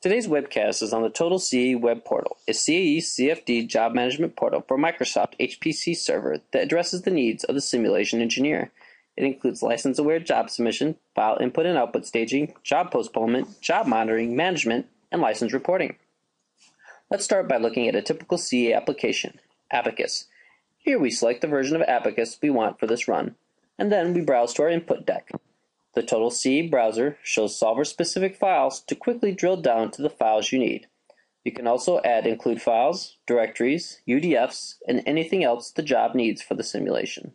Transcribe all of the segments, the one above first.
Today's webcast is on the Total CAE web portal, a CAE CFD job management portal for Microsoft HPC server that addresses the needs of the simulation engineer. It includes license aware job submission, file input and output staging, job postponement, job monitoring, management, and license reporting. Let's start by looking at a typical CAE application, Abaqus. Here we select the version of Abaqus we want for this run, and then we browse to our input deck. The Total CAE browser shows solver-specific files to quickly drill down to the files you need. You can also add include files, directories, UDFs, and anything else the job needs for the simulation.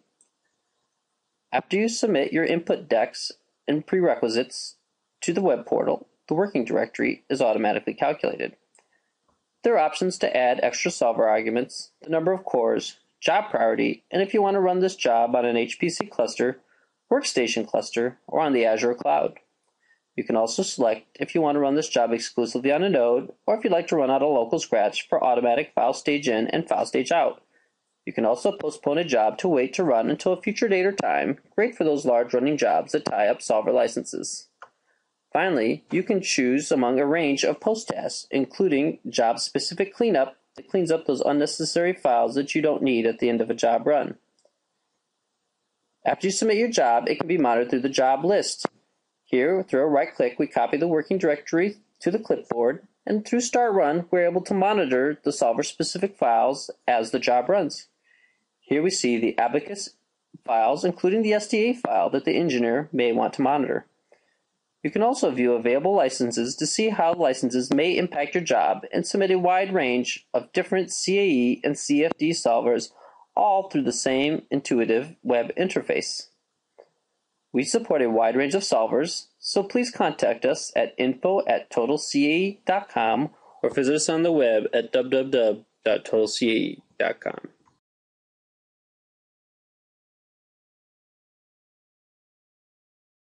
After you submit your input decks and prerequisites to the web portal, the working directory is automatically calculated. There are options to add extra solver arguments, the number of cores, job priority, and if you want to run this job on an HPC cluster, workstation cluster, or on the Azure cloud. You can also select if you want to run this job exclusively on a node, or if you'd like to run out a local scratch for automatic file stage in and file stage out. You can also postpone a job to wait to run until a future date or time, great for those large running jobs that tie up solver licenses. Finally, you can choose among a range of post tasks, including job specific cleanup that cleans up those unnecessary files that you don't need at the end of a job run. After you submit your job, it can be monitored through the job list. Here, through a right click, we copy the working directory to the clipboard, and through Start Run, we're able to monitor the solver specific files as the job runs. Here we see the Abaqus files, including the STA file that the engineer may want to monitor. You can also view available licenses to see how licenses may impact your job and submit a wide range of different CAE and CFD solvers all through the same intuitive web interface. We support a wide range of solvers, so please contact us at info at totalcae.com or visit us on the web at www.totalcae.com.